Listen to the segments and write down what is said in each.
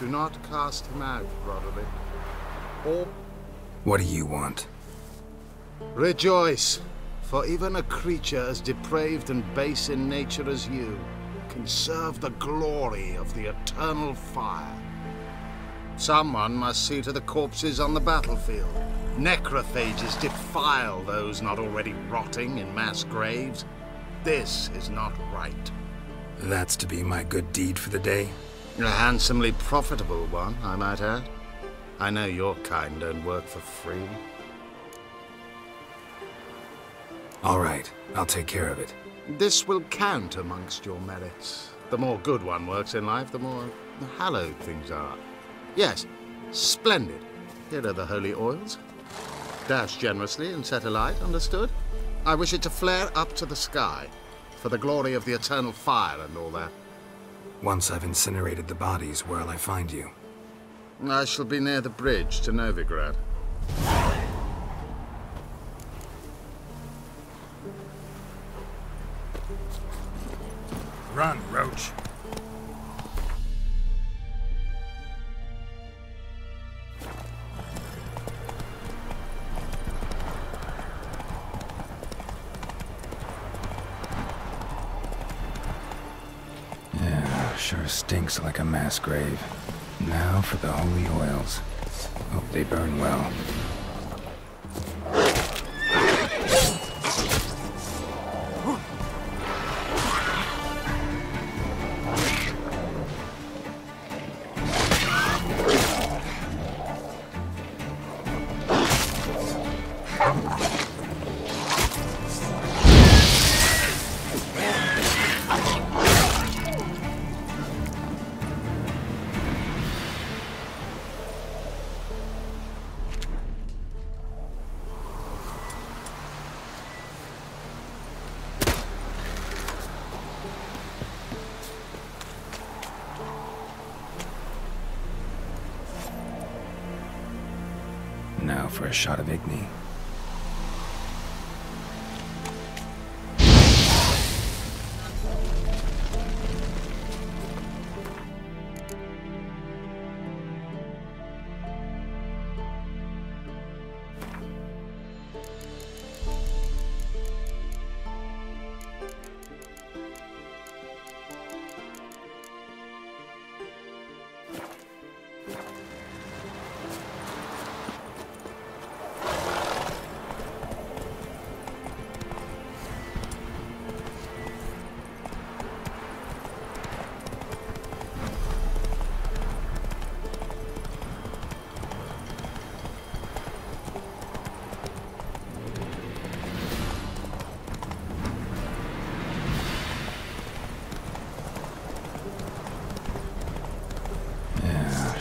Do not cast him out, Roderick. Or What do you want? rejoice, for even a creature as depraved and base in nature as you can serve the glory of the eternal fire. Someone must see to the corpses on the battlefield. Necrophages defile those not already rotting in mass graves. This is not right. That's to be my good deed for the day? A handsomely profitable one, I might add. I know your kind don't work for free. All right, I'll take care of it. This will count amongst your merits. The more good one works in life, the more hallowed things are. Yes, splendid. Here are the holy oils. Dash generously and set alight, understood? I wish it to flare up to the sky, for the glory of the eternal fire and all that. Once I've incinerated the bodies, where'll I find you? I shall be near the bridge to Novigrad. Run, Roach. Sure stinks like a mass grave. Now for the holy oils. Hope they burn well. For a shot of Igni.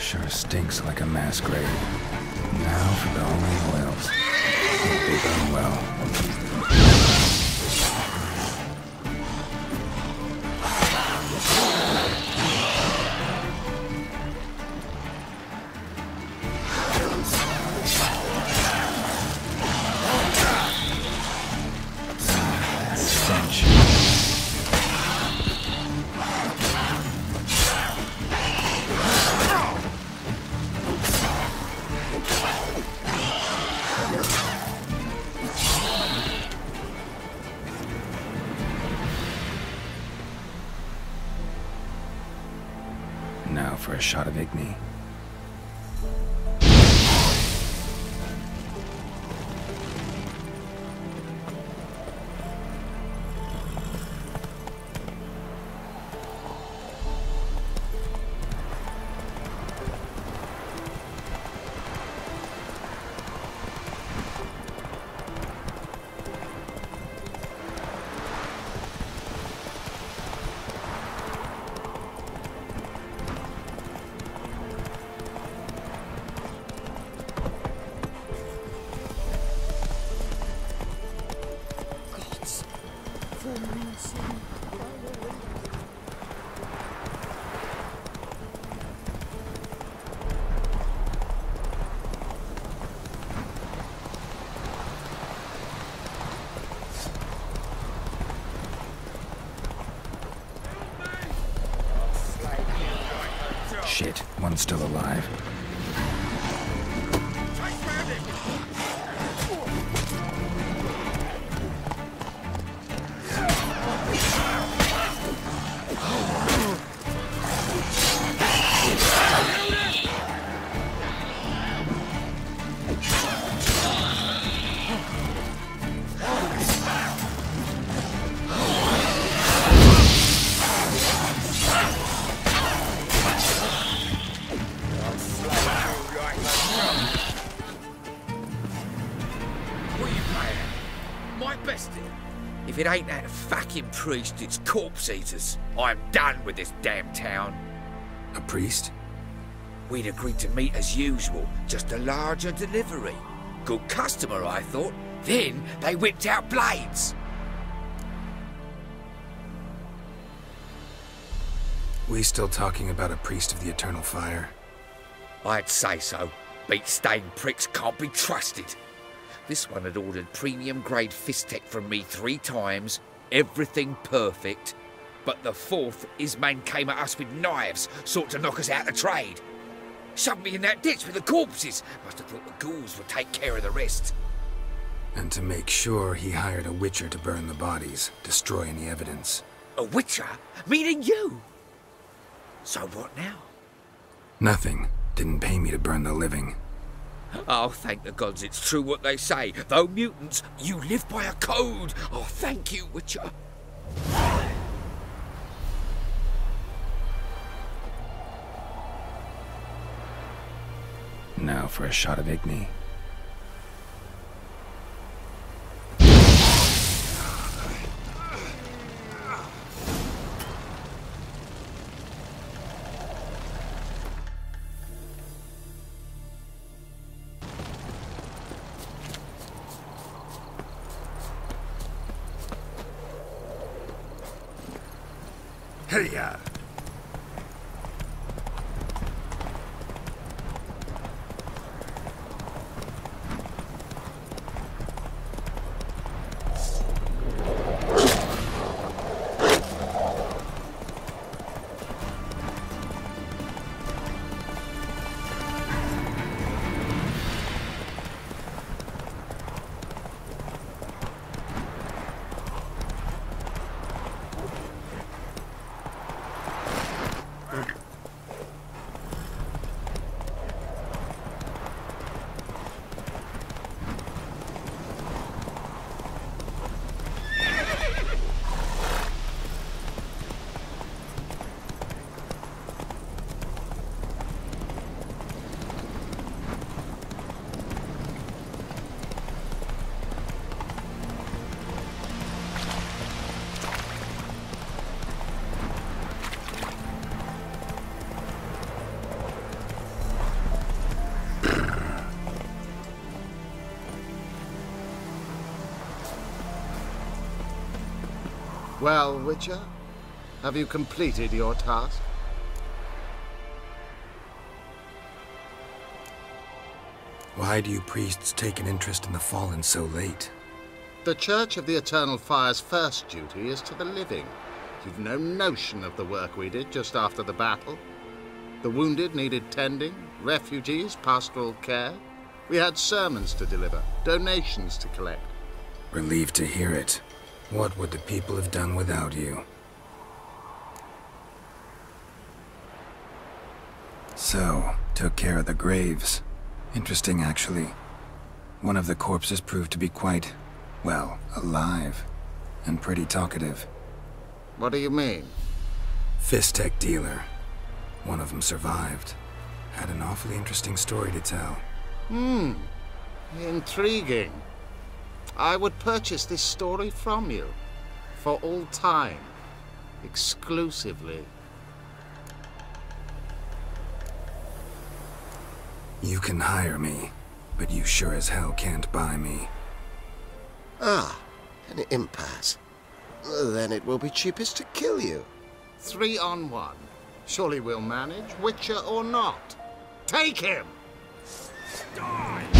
Sure stinks like a mass grave. Now for the holy oils. Hope burn well. A shot of Igni. Shit, one's still alive. If it ain't that fucking priest, it's corpse eaters. I'm done with this damn town. A priest? We'd agreed to meet as usual, just a larger delivery. Good customer, I thought. Then they whipped out blades. We still talking about a priest of the eternal fire? I'd say so. Beat stained pricks can't be trusted. This one had ordered premium grade fisstech from me three times, everything perfect. But the fourth, his man came at us with knives, sought to knock us out of trade. Shoved me in that ditch with the corpses. Must have thought the ghouls would take care of the rest. And to make sure, he hired a witcher to burn the bodies, destroy any evidence. A witcher? Meaning you? So what now? Nothing. Didn't pay me to burn the living. Oh, thank the gods it's true what they say. Though mutants, you live by a code. Oh, thank you, Witcher. Now for a shot of Igni. Hey-ya! Well, Witcher, have you completed your task? Why do you priests take an interest in the fallen so late? The Church of the Eternal Fire's first duty is to the living. You've no notion of the work we did just after the battle. The wounded needed tending, refugees, pastoral care. We had sermons to deliver, donations to collect. Relieved to hear it. What would the people have done without you? So, took care of the graves. Interesting, actually. One of the corpses proved to be quite, well, alive. And pretty talkative. What do you mean? Fisstech dealer. One of them survived. Had an awfully interesting story to tell. Hmm. Intriguing. I would purchase this story from you for all time, exclusively. You can hire me, but you sure as hell can't buy me. Ah, an impasse. Then it will be cheapest to kill you. Three on one. Surely we'll manage, Witcher or not. Take him! Die!